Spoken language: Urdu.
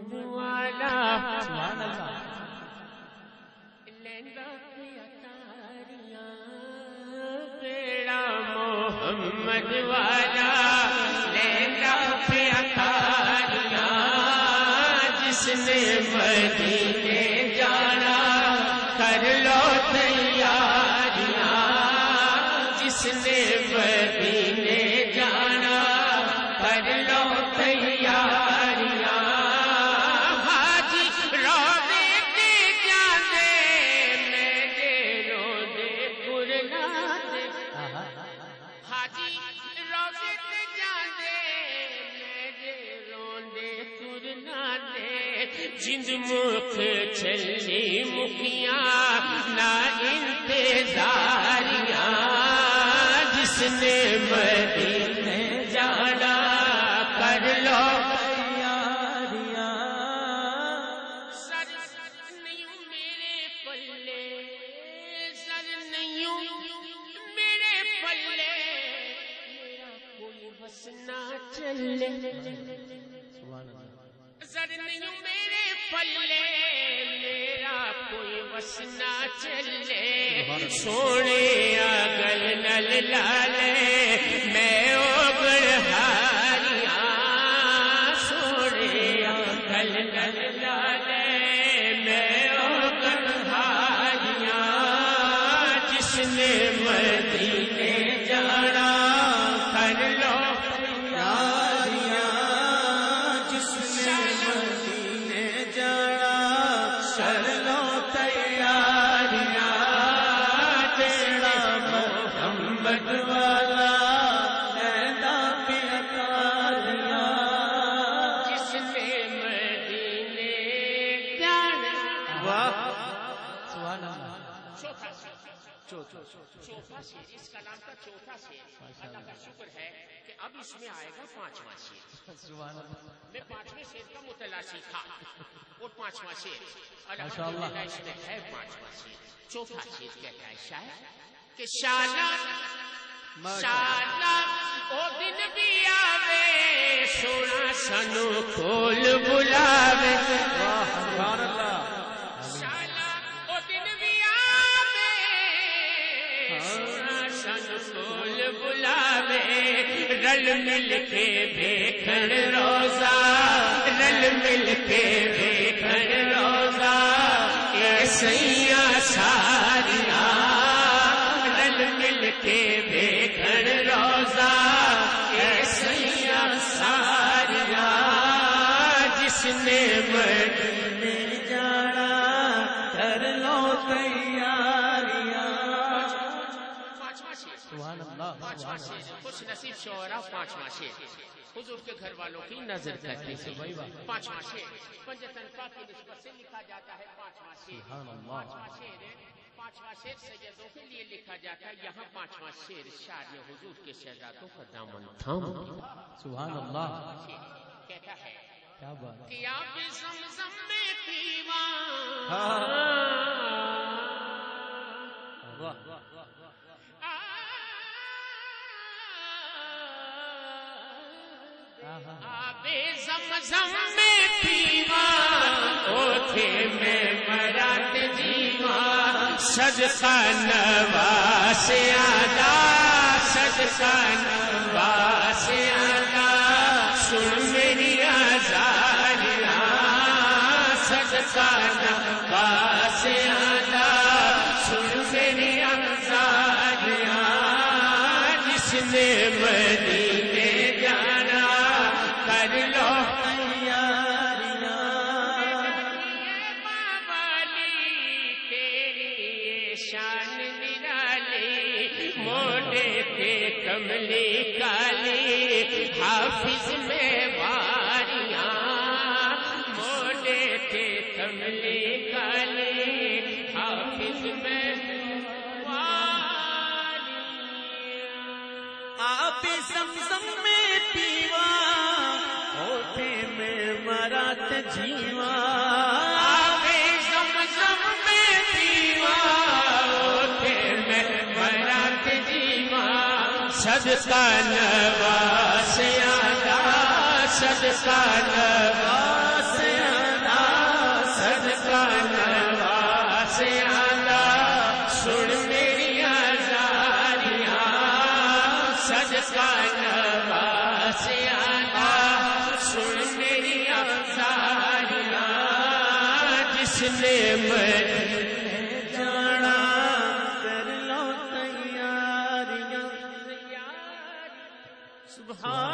محمد والا. لیندا پیا تاریاں جس نے مدینے جانا. کر لو تیاریاں جس نے مدینے حاجی روزے جانے، میرے روندے ترنا دے جند مخ چلی مکھیاں نہ انتظاریاں۔ جس نے مدینے کوئی چلے۔ سر نہیں میرے پلے، میرا کوئی بس نہ چلے۔ سونے گل نل لالے، میں اوگڑ ہاریاں۔ سونے گل نل لالے، میں اوگڑ ہاریاں۔ جس نے مدینے چوتھا شیر اس کلام کا چوتھا شیر اللہ کا شکر ہے کہ اب اس میں آئے گا پانچواں شیر میں پانچویں شیر کا متلاشی تھا۔ وہ پانچواں شیر۔ الحمدللہ اس میں ہے پانچواں شیر چوتھا شیر کہتا ہے شاید کہ شالا او دن بھی آوے سونا سنو کھول بلاوے سبحان اللہ شالا او دن بھی آوے سونا سنو کھول بلاوے رل مل کے بیکھن روزہ رل مل کے بیکھن روزہ اے سیاں ساریاں جس نے مدینے جانا کر لو تیاریاں۔ سبحان اللہ خوش نصیب شعرا پانچواں شیر۔ حضور کے گھر والوں کی نظر کرتے ہیں پانچواں شیر پنجتن نسبت سے لکھا جاتا ہے۔ پانچواں شیر سبحان اللہ۔ پانچواں شیر پانچواں شیر سیدوں کے لیے لکھا جاتا ہے۔ یہاں پانچواں شیر شاد حضور کے شہزادوں کا دامن تھام سبحان اللہ۔ کیا بات آپ زمزم میں پیوا واہ آبے زمزم میں پیوا اوتھے میں مرات جیوا صدقہ نواس آدھا صدقہ نواس آدھا سن میری آزاریاں صدقہ نواس آدھا سن میری آزاریاں جس نے مدینے جانا، کر لو باوالی تیری پہ کملی کالی، حافظ میں آپ سمسم میں پیوا، ہوتے میں مرات جیوا۔ آبے زمزم میں پیوا اوٹے میں مرات جیوا۔ صدقہ نواس آدھا صدقہ نواس نے میں جانا کر لو تیاریاں۔ سبحان